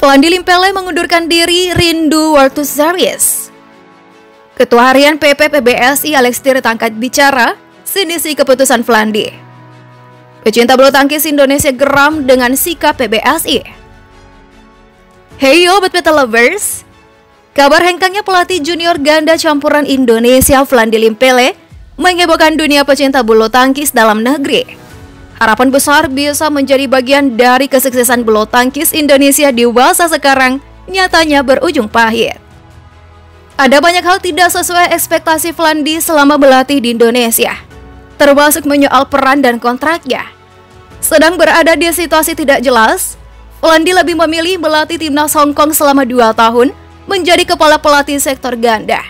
Flandi Limpele mengundurkan diri rindu World Tour Series. Ketua Harian PP PBSI Alex Tirta angkat bicara, sinisi keputusan Flandi. Pecinta bulu tangkis Indonesia geram dengan sikap PBSI. Hey yo, Betul Lovers! Kabar hengkangnya pelatih junior ganda campuran Indonesia Flandi Limpele menghebohkan dunia pecinta bulu tangkis dalam negeri. Harapan besar bisa menjadi bagian dari kesuksesan bulu tangkis Indonesia di masa sekarang nyatanya berujung pahit. Ada banyak hal tidak sesuai ekspektasi Flandi selama berlatih di Indonesia, termasuk menyoal peran dan kontraknya. Sedang berada di situasi tidak jelas, Flandi lebih memilih melatih timnas Hong Kong selama dua tahun menjadi kepala pelatih sektor ganda.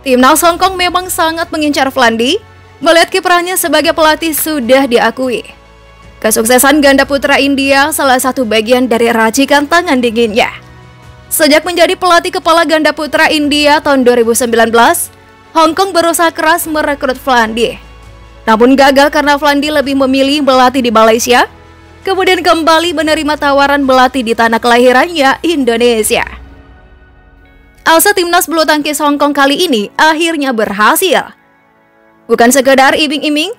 Timnas Hong Kong memang sangat mengincar Flandi Melihat kiprahnya sebagai pelatih sudah diakui. Kesuksesan ganda putra India salah satu bagian dari racikan tangan dinginnya. Sejak menjadi pelatih kepala ganda putra India tahun 2019, Hong Kong berusaha keras merekrut Flandi. Namun gagal karena Flandi lebih memilih melatih di Malaysia, kemudian kembali menerima tawaran melatih di tanah kelahirannya, Indonesia. Alsa timnas bulu tangkis Hong Kong kali ini akhirnya berhasil Bukan sekedar iming-iming,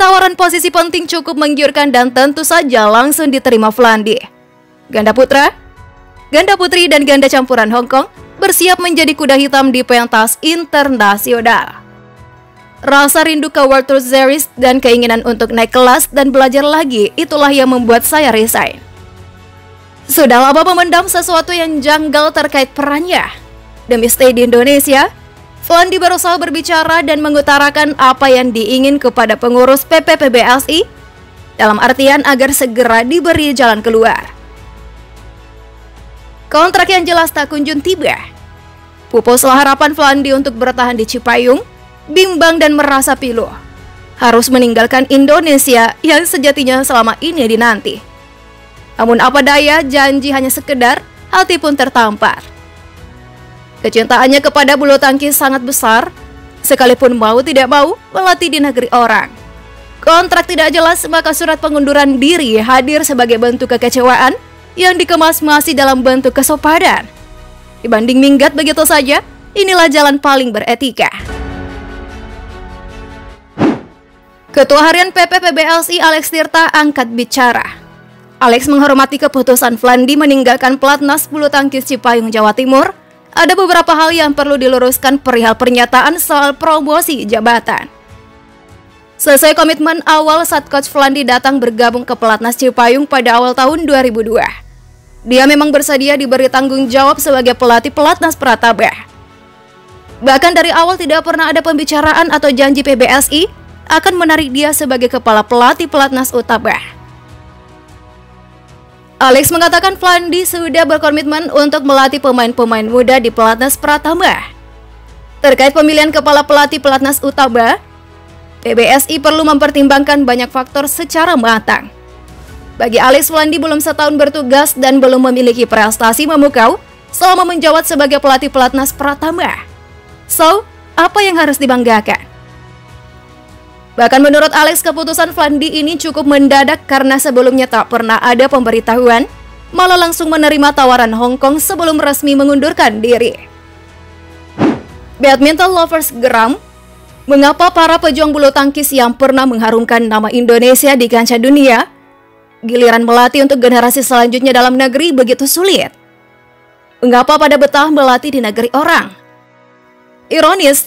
tawaran posisi penting cukup menggiurkan dan tentu saja langsung diterima Flandi. Ganda putra, ganda putri dan ganda campuran Hong Kong bersiap menjadi kuda hitam di pentas internasional. Rasa rindu ke World Tour Series dan keinginan untuk naik kelas dan belajar lagi itulah yang membuat saya resign. Sudah lama memendam sesuatu yang janggal terkait perannya. Demi stay di Indonesia, Flandi berusaha berbicara dan mengutarakan apa yang diingin kepada pengurus PPPBSI dalam artian agar segera diberi jalan keluar. Kontrak yang jelas tak kunjung tiba. Pupuslah harapan Flandi untuk bertahan di Cipayung, bimbang dan merasa pilu. Harus meninggalkan Indonesia yang sejatinya selama ini dinanti. Namun apa daya, janji hanya sekedar, hati pun tertampar. Kecintaannya kepada bulu tangkis sangat besar, sekalipun mau tidak mau melatih di negeri orang. Kontrak tidak jelas, maka surat pengunduran diri hadir sebagai bentuk kekecewaan yang dikemas masih dalam bentuk kesopanan. Dibanding minggat begitu saja, inilah jalan paling beretika. Ketua Harian PPPBLC Alex Tirta angkat bicara. Alex menghormati keputusan Flandi meninggalkan pelatnas bulu tangkis Cipayung, Jawa Timur ada beberapa hal yang perlu diluruskan perihal pernyataan soal promosi jabatan. Sesuai komitmen awal saat Coach Flandi datang bergabung ke Pelatnas Cipayung pada awal tahun 2002. Dia memang bersedia diberi tanggung jawab sebagai pelatih Pelatnas Prataba. Bahkan dari awal tidak pernah ada pembicaraan atau janji PBSI akan menarik dia sebagai kepala pelatih Pelatnas Utaba. Alex mengatakan Flandi sudah berkomitmen untuk melatih pemain-pemain muda di Pelatnas Pratama. Terkait pemilihan kepala pelatih Pelatnas Utaba, PBSI perlu mempertimbangkan banyak faktor secara matang. Bagi Alex Flandi belum setahun bertugas dan belum memiliki prestasi memukau selama menjawab sebagai pelatih Pelatnas Pratama. So, apa yang harus dibanggakan? Bahkan menurut Alex, keputusan Flandi ini cukup mendadak karena sebelumnya tak pernah ada pemberitahuan, malah langsung menerima tawaran Hong Kong sebelum resmi mengundurkan diri. Badminton lovers geram, mengapa para pejuang bulu tangkis yang pernah mengharumkan nama Indonesia di kancah dunia, giliran melatih untuk generasi selanjutnya dalam negeri begitu sulit? Mengapa pada betah melatih di negeri orang? Ironis,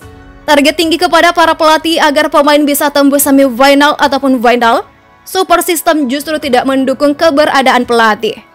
Target tinggi kepada para pelatih agar pemain bisa tembus semifinal ataupun final. Super System justru tidak mendukung keberadaan pelatih.